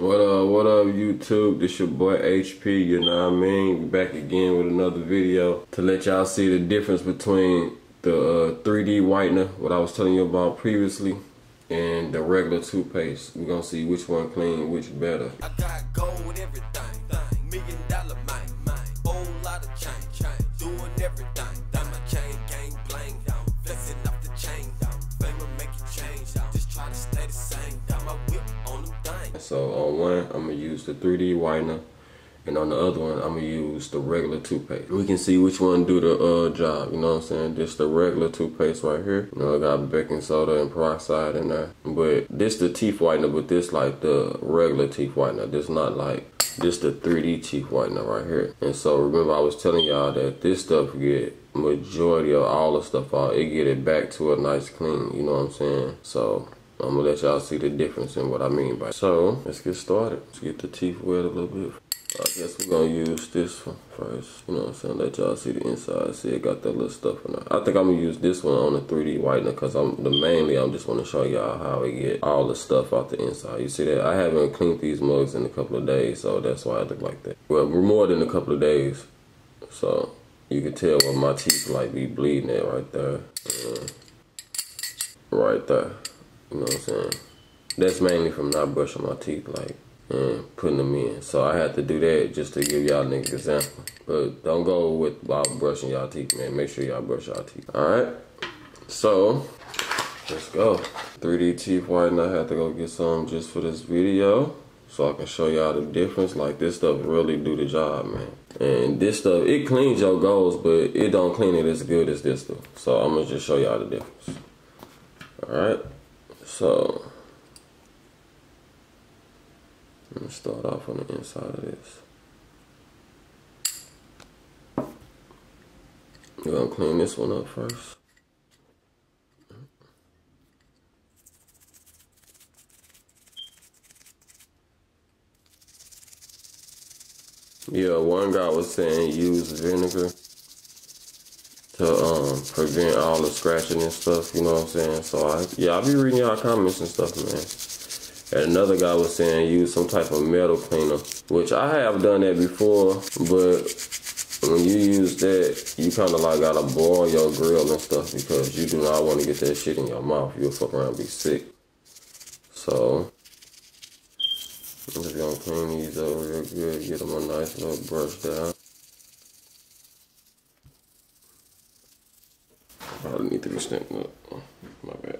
What up, what up, YouTube? This your boy HP, you know what I mean? Back again with another video to let y'all see the difference between the uh, 3D whitener, what I was telling you about previously, and the regular toothpaste. We're gonna see which one clean, which better. I got gold, everything. Million dollar mine, mine. Whole lot of. Doing everything. So on one, I'm gonna use the 3D whitener, and on the other one, I'm gonna use the regular toothpaste. We can see which one do the uh, job. You know what I'm saying? This the regular toothpaste right here. You know, it got baking soda and peroxide in there. But this the teeth whitener, but this like the regular teeth whitener. This not like this the 3D teeth whitener right here. And so remember, I was telling y'all that this stuff get majority of all the stuff out. It get it back to a nice clean. You know what I'm saying? So. I'm gonna let y'all see the difference in what I mean by. So let's get started. Let's get the teeth wet a little bit. I guess we're gonna use this one first. You know what I'm saying? Let y'all see the inside. See it got that little stuff in it. I think I'm gonna use this one on the 3D whitener because I'm the mainly I'm just wanna show y'all how we get all the stuff out the inside. You see that? I haven't cleaned these mugs in a couple of days, so that's why I look like that. Well, we're more than a couple of days. So you can tell where my teeth like be bleeding at right there. Uh, right there. You know what I'm saying? That's mainly from not brushing my teeth, like, and putting them in. So I had to do that just to give y'all an example. But don't go with without brushing y'all teeth, man. Make sure y'all brush y'all teeth. All right. So let's go. 3D teeth whitener. I had to go get some just for this video. So I can show y'all the difference. Like this stuff really do the job, man. And this stuff, it cleans your goals, but it don't clean it as good as this stuff. So I'm gonna just show y'all the difference. All right. So, I'm gonna start off on the inside of this. We're gonna clean this one up first. Yeah, one guy was saying use vinegar to um, prevent all the scratching and stuff, you know what I'm saying? So I yeah, I'll be reading y'all comments and stuff, man. And another guy was saying use some type of metal cleaner, which I have done that before, but when you use that, you kind of like gotta boil your grill and stuff because you do not want to get that shit in your mouth. You'll fuck around and be sick. So, I'm just gonna clean these up real good, get them a nice little brush down. Be stamped up. My bad.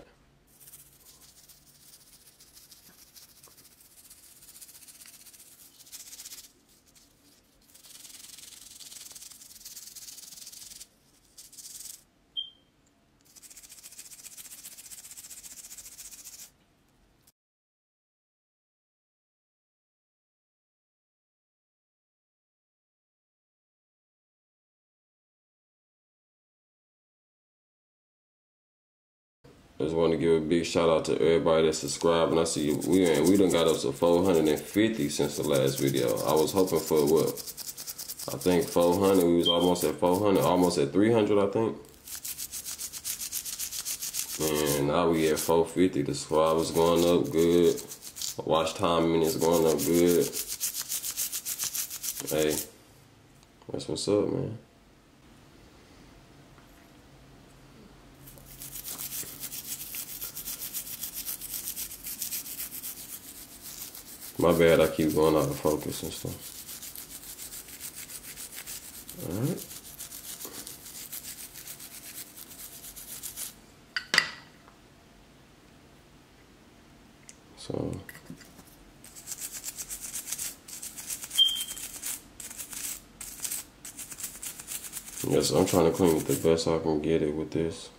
I just want to give a big shout out to everybody that subscribed. And I see we ain't we done got up to 450 since the last video. I was hoping for what? I think 400. We was almost at 400, almost at 300, I think. And now we at 450. The squad was going up good. Watch time minutes going up good. Hey, that's what's up, man. My bad, I keep going out of focus and stuff. Alright. So Yes, I'm trying to clean it the best I can get it with this.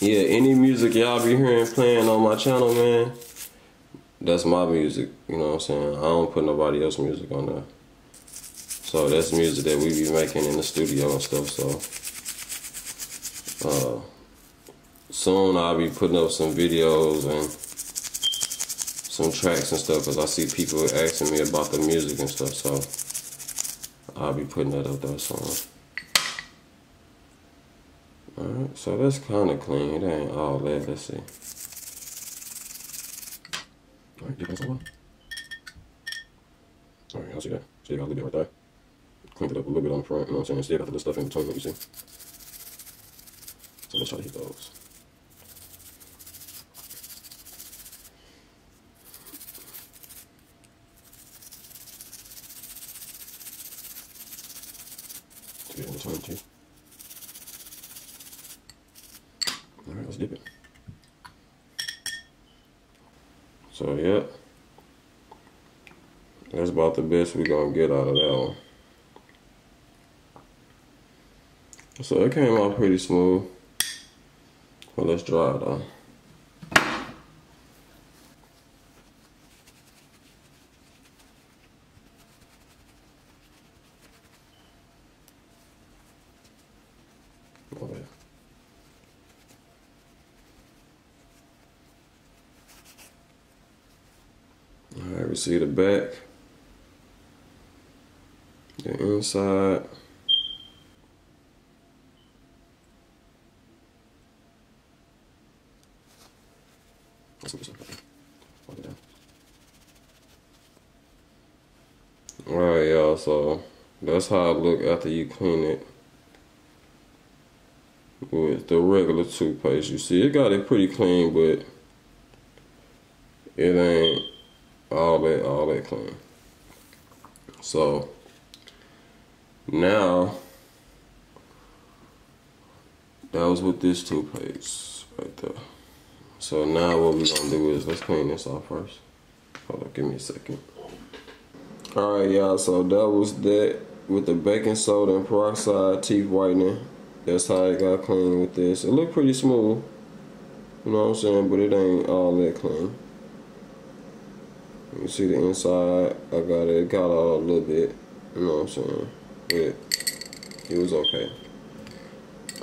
Yeah, any music y'all be hearing playing on my channel, man, that's my music. You know what I'm saying? I don't put nobody else music on there. So that's music that we be making in the studio and stuff. So uh, soon I'll be putting up some videos and some tracks and stuff because I see people asking me about the music and stuff. So I'll be putting that up there somewhere. Alright, so that's kind of clean. It ain't all that. Let's see. Alright, get that somewhere. Alright, I see that. Still got a little bit right there. Cleaned it up a little bit on the front, you know what I'm saying? Still got the little stuff in between, you see? So let's try to hit those. That's about the best we're gonna get out of that one. So it came out pretty smooth. Well, let's dry it off. All right, we see the back, the inside. Let's look this up. Wipe it down. All right, y'all. So that's how it look after you clean it with the regular toothpaste. You see, it got it pretty clean, but it ain't all that all that clean. So now that was with this toothpaste right there. So now what we're gonna do is let's clean this off first. Hold up, give me a second. Alright y'all, so that was that with the baking soda and peroxide teeth whitening. That's how it got clean with this. It looked pretty smooth. You know what I'm saying? But it ain't all that clean. You see the inside, I got it, it got out a little bit. You know what I'm saying? But it was okay.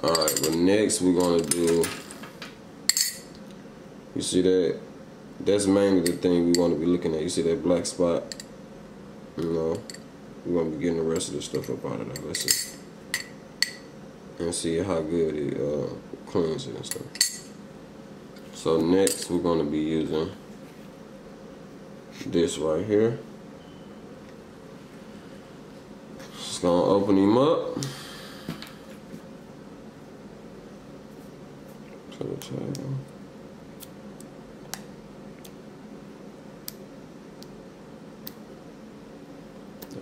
Alright, but next we're gonna do you see that that's mainly the thing we want to be looking at. You see that black spot? You know, we're gonna be getting the rest of the stuff up out of there. Let's see. And see how good it uh, cleans it and stuff. So next we're gonna be using this right here. Just gonna open him up.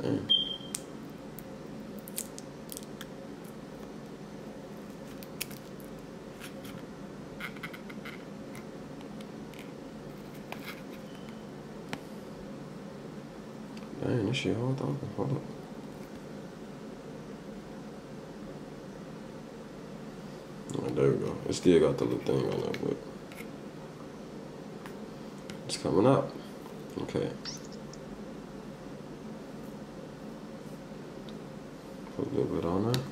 Damn. This shit hold on, hold up. Oh, there we go. It still got the little thing on there, but it's coming up. Okay. Put a little bit on there.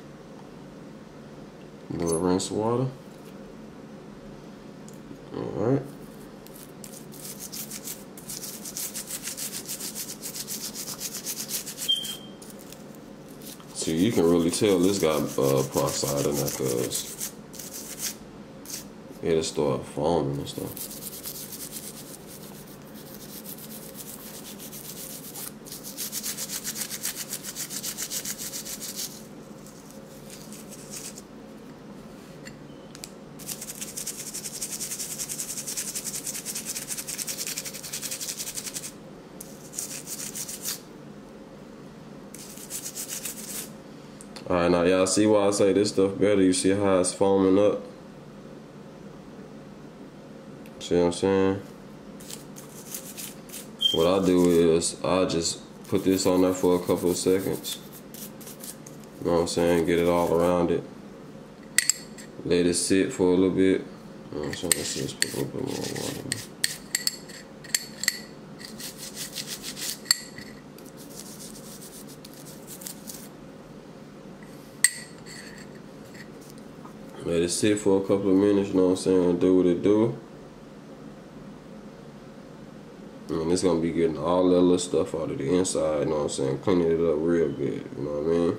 A little rinse water. Alright. See, you can really tell this got uh, peroxide in there because it'll start foaming and stuff. Alright, now y'all see why I say this stuff better. You see how it's foaming up? What I'm saying? What I do is I just put this on there for a couple of seconds. You know what I'm saying? Get it all around it. Let it sit for a little bit. You know I'm saying? Let's just put a little bit more water. Let it sit for a couple of minutes, you know what I'm saying? Do what it do. And it's gonna be getting all that little stuff out of the inside, you know what I'm saying? Cleaning it up real good, you know what I mean?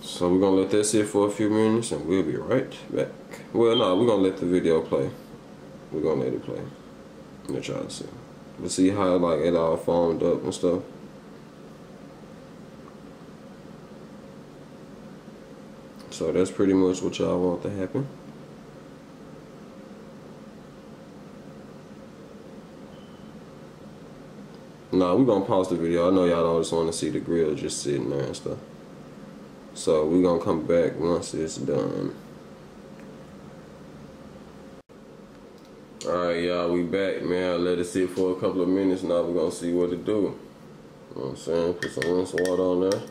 So we're gonna let that sit for a few minutes and we'll be right back. Well no, we're gonna let the video play. We're gonna let it play. Let y'all see. Let's see how like it all foamed up and stuff. So that's pretty much what y'all want to happen. Nah, we're gonna pause the video. I know y'all want to see the grill just sitting there and stuff. So we're gonna come back once it's done. Alright y'all, we back man. Let it sit for a couple of minutes now. We're gonna see what it do. You know what I'm saying? Put some rinse water on there.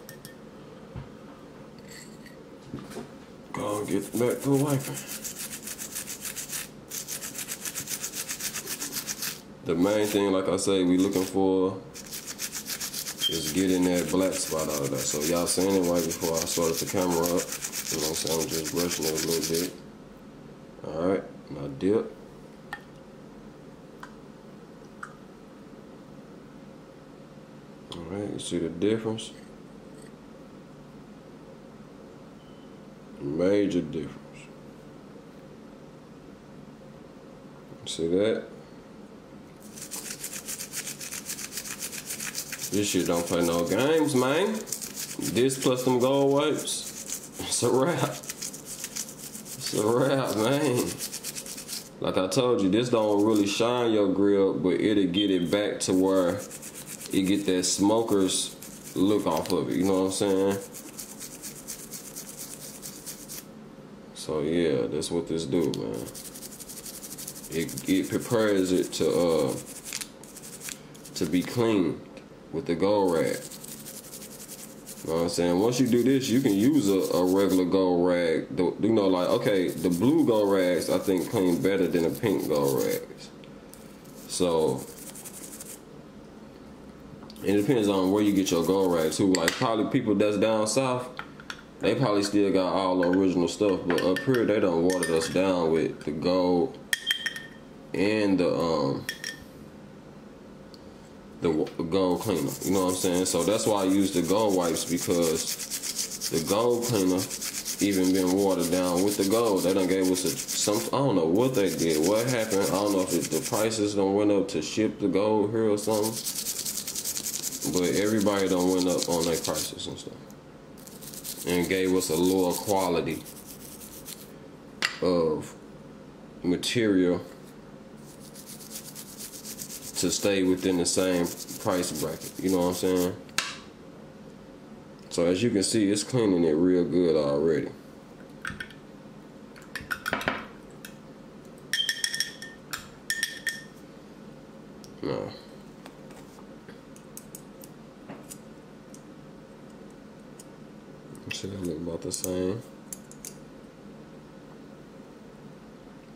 Go get back to the wiping. The main thing, like I say, we looking for is getting that black spot out of there. So y'all seen it right before I started the camera up. You know what I'm saying? I'm just brushing it a little bit. Alright, now dip. Alright, you see the difference? Major difference. See that? This shit don't play no games, man. This plus them gold wipes. It's a wrap. It's a wrap, man. Like I told you, this don't really shine your grill, but it'll get it back to where it get that smoker's look off of it. You know what I'm saying? So yeah, that's what this do, man. It it prepares it to uh to be clean with the gold rag. You know what I'm saying? Once you do this, you can use a, a regular gold rag. The, you know, like okay, the blue gold rags I think clean better than the pink gold rags. So it depends on where you get your gold rags, too. Like probably people that's down south, they probably still got all the original stuff, but up here they don't watered us down with the gold and the um the gold cleaner. You know what I'm saying? So that's why I use the gold wipes because the gold cleaner even been watered down with the gold. They done gave us a, some. I don't know what they did. What happened? I don't know if it, the prices don't went up to ship the gold here or something. But everybody don't went up on their prices and stuff, and gave us a lower quality of material to stay within the same price bracket. You know what I'm saying? So as you can see, it's cleaning it real good already. No. See, they look about the same.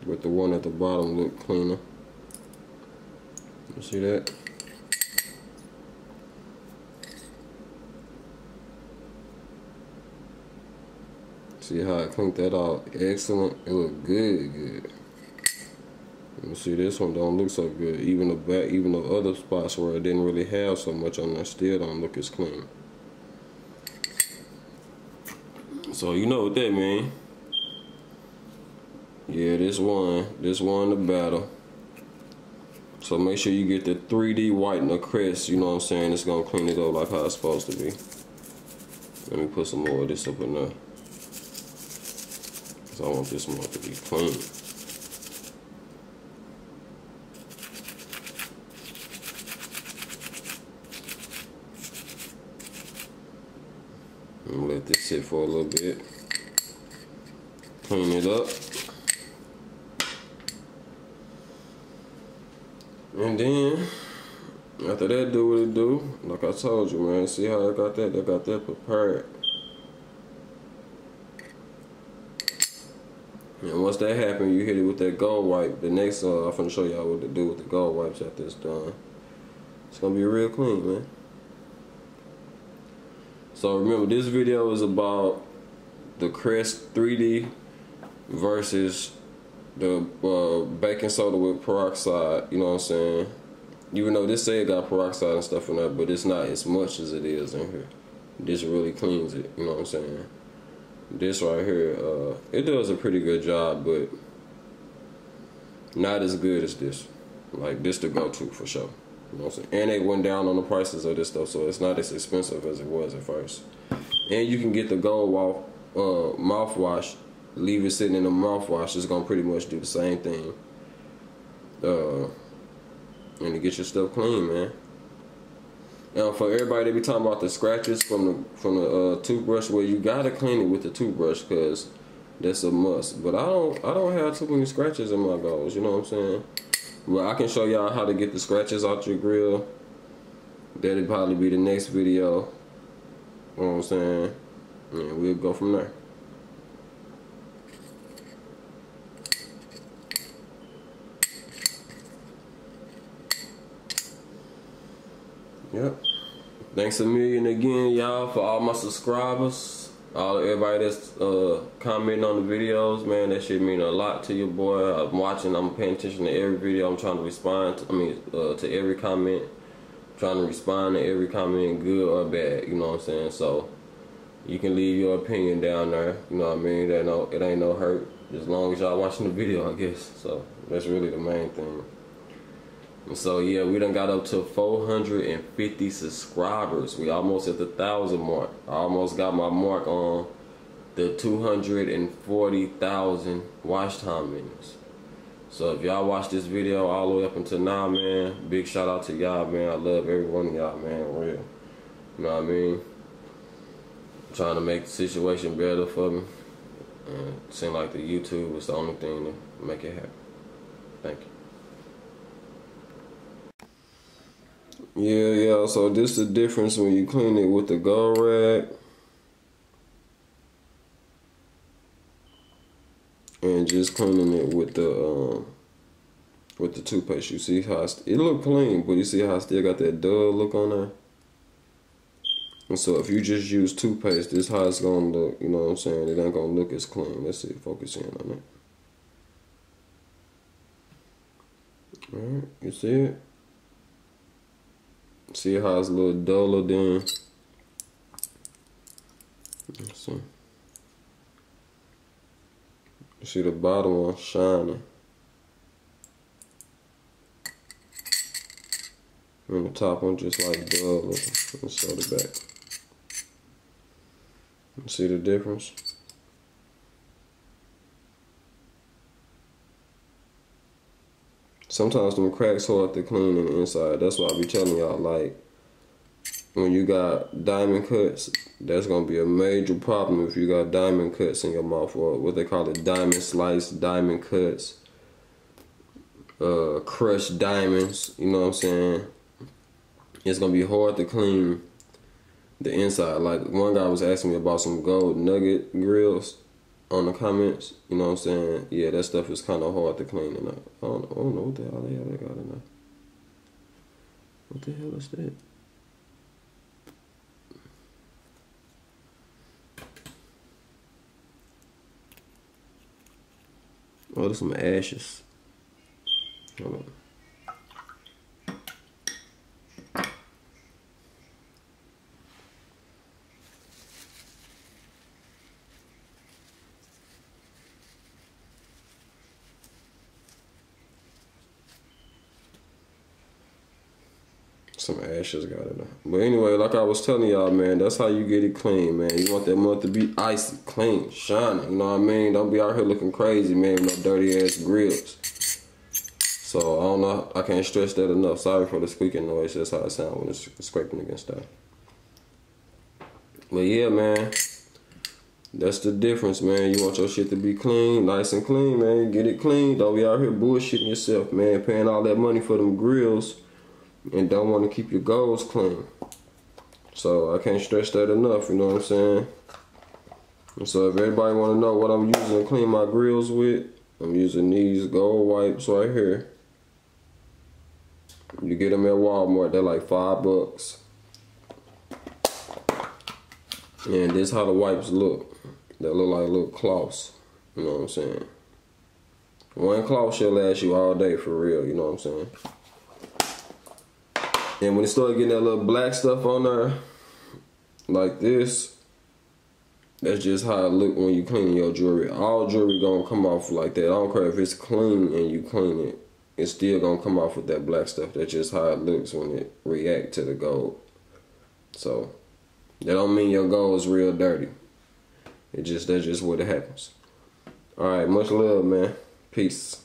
But the one at the bottom look cleaner. You see that? See how I cleaned that out? Excellent. It look good, good. You see this one don't look so good. Even the back, even the other spots where it didn't really have so much on there still don't look as clean. So you know what that mean. Yeah, this one, this one the battle. So make sure you get the 3D whitener crest, you know what I'm saying? It's gonna clean it up like how it's supposed to be. Let me put some more of this up in there. Cause I want this one to be clean. And let this sit for a little bit. Clean it up. And then after that do what it do, like I told you, man. See how I got that? I got that prepared. And once that happen, you hit it with that gold wipe. The next, uh, I'm gonna show y'all what to do with the gold wipes after it's done. It's gonna be real clean, man. So remember, this video is about the Crest 3D versus the uh, baking soda with peroxide. You know what I'm saying? Even though this say it got peroxide and stuff in there, but it's not as much as it is in here. This really cleans it. You know what I'm saying? This right here, uh, it does a pretty good job, but not as good as this. Like this to go to for sure. You know what I'm saying? And they went down on the prices of this stuff, so it's not as expensive as it was at first. And you can get the gold uh, mouthwash, leave it sitting in the mouthwash. It's gonna pretty much do the same thing. Uh, and to get your stuff clean, man. Now, for everybody that be talking about the scratches from the from the uh, toothbrush, well, you gotta clean it with the toothbrush because that's a must. But I don't I don't have too many scratches in my goals. You know what I'm saying? But I can show y'all how to get the scratches out your grill. That'll probably be the next video. You know what I'm saying? And we'll go from there. Yep. Thanks a million again, y'all, for all my subscribers. All everybody that's uh, commenting on the videos, man, that shit mean a lot to your boy. I'm watching, I'm paying attention to every video. I'm trying to respond. To, I mean, uh, to every comment. trying to respond to every comment, good or bad. You know what I'm saying? So you can leave your opinion down there. You know what I mean? That no, it ain't no hurt as long as y'all watching the video, I guess. So that's really the main thing. So yeah, we done got up to 450 subscribers. We almost at the thousand mark. I almost got my mark on the 240,000 watch time minutes. So if y'all watch this video all the way up until now, man, big shout out to y'all, man. I love every one of y'all, man, real. You know what I mean? trying to make the situation better for me. And it seemed like the YouTube was the only thing to make it happen. Thank you. Yeah, yeah. So this is the difference when you clean it with the gold rag and just cleaning it with the um, with the toothpaste. You see how it look clean, but you see how I still got that dull look on there. And so if you just use toothpaste, this how it's gonna look. You know what I'm saying? It ain't gonna look as clean. Let's see. Focus in on it. All right, you see it? See how it's a little duller. Let's see. See the bottom one shining. And the top one just like dull. Let's show the back. See the difference? Sometimes them cracks hard to clean in the inside. That's why I be telling y'all like when you got diamond cuts, that's gonna be a major problem if you got diamond cuts in your mouth or what they call it diamond slice, diamond cuts, uh, crushed diamonds. You know what I'm saying? It's gonna be hard to clean the inside. Like one guy was asking me about some gold nugget grills on the comments. You know what I'm saying? Yeah, that stuff is kind of hard to clean. And I, I, don't, I don't know what the hell they, they got in there. What the hell is that? Oh, there's some ashes. Hold on. Some ashes got there. But anyway, like I was telling y'all, man, that's how you get it clean, man. You want that mud to be icy, clean, shining. You know what I mean? Don't be out here looking crazy, man, with no dirty ass grills. So I don't know. I can't stress that enough. Sorry for the squeaking noise. That's how it sounds when it's scraping against that. But yeah, man. That's the difference, man. You want your shit to be clean, nice and clean, man. Get it clean. Don't be out here bullshitting yourself, man. Paying all that money for them grills and don't want to keep your goals clean. So I can't stress that enough, you know what I'm saying? And so if everybody want to know what I'm using to clean my grills with, I'm using these gold wipes right here. You get them at Walmart, they're like five bucks. And this how the wipes look. They look like little cloths, you know what I'm saying? One cloth should last you all day for real, you know what I'm saying? And when it start getting that little black stuff on there, like this, that's just how it look when you clean your jewelry. All jewelry gonna come off like that. I don't care if it's clean and you clean it, it's still gonna come off with that black stuff. That's just how it looks when it react to the gold. So that don't mean your gold is real dirty. It just that's just what it happens. All right, much love, man. Peace.